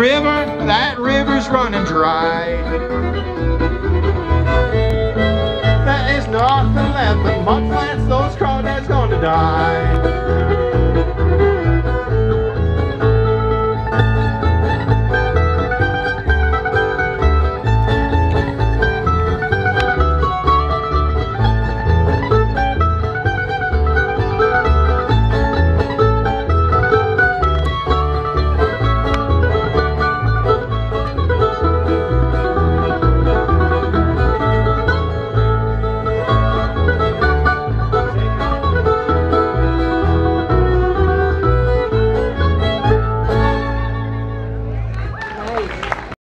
river, that river's running dry. There is nothing left but mud flats, those crawdads gonna die. Nice.